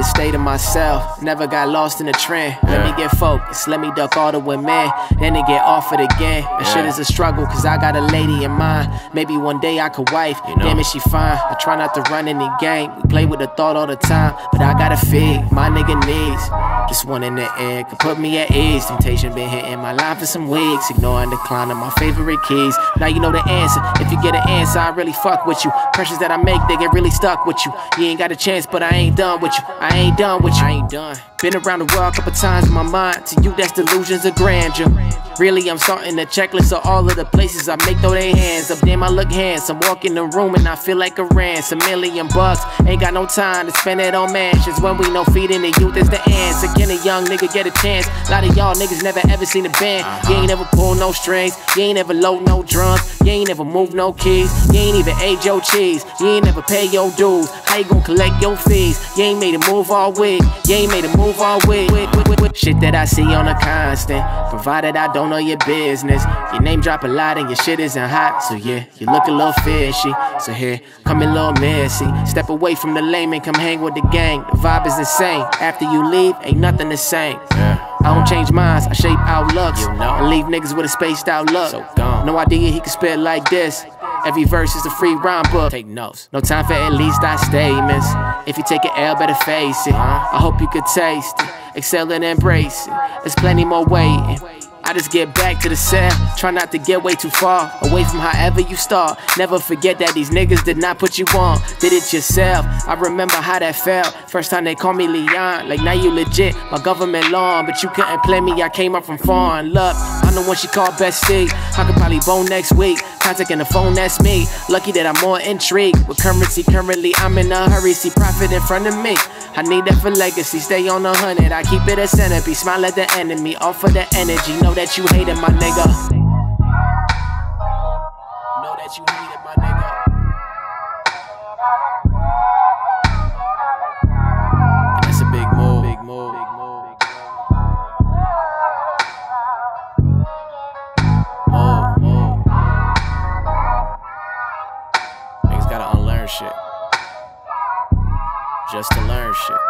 to stay to myself. Never got lost in the trend. Let me get focused, let me duck all the women. Then it get offered again. That shit is a struggle, cause I got a lady in mind. Maybe one day I could wife. Damn it, she fine. I try not to run any game. We play with the thought all the time. But I gotta feed my nigga needs. This one in the air could put me at ease. Temptation been hitting my line for some weeks. Ignoring decline of my favorite keys. Now you know the answer. If you get an answer, I really fuck with you. Pressures that I make, they get really stuck with you. You ain't got a chance, but I ain't done with you. I ain't done with you. I ain't done. Been around the world a couple times in my mind. To you, that's delusions of grandeur. Really, I'm starting a checklist of all of the places I make throw their hands up. Damn, I look handsome. Walk in the room and I feel like a ransom. Million bucks. Ain't got no time to spend it on mansions. When we know feeding the youth is the answer. Can a young nigga get a chance? A lot of y'all niggas never ever seen a band. Uh-huh. You ain't ever pull no strings. You ain't ever load no drums. You ain't ever move no keys. You ain't even ate your cheese. You ain't never pay your dues. How you gon' collect your fees? You ain't made a move all week. You ain't made a move all week. Shit that I see on a constant. Provided I don't know your business. Your name drop a lot and your shit isn't hot. So yeah, you look a little fishy. So here, come a little messy. Step away from the lame and come hang with the gang. The vibe is insane. After you leave, ain't nothing the same. I don't change minds, I shape outlooks. You know. I leave niggas with a spaced out look. So gone. No idea he can spit like this. Every verse is a free rhyme book. Take notes. No time for at least I statements. If you take an L, better face it. I hope you could taste it, excel and embrace it. There's plenty more waiting. I just get back to the cell. Try not to get way too far away from however you start. Never forget that these niggas did not put you on, did it yourself. I remember how that felt. First time they called me Leon, like now you legit. My government lawn, but you couldn't play me. I came up from foreign. Look, I'm the one she called bestie. I could probably bone next week. Contact the phone, that's me. Lucky that I'm more intrigued with currency. Currently, I'm in a hurry. See profit in front of me. I need that for legacy. Stay on a hundred. I keep it a centipede. Smile at the enemy. Offer the energy. Know that you hate it, my nigga. Niggas shit. Just to learn shit.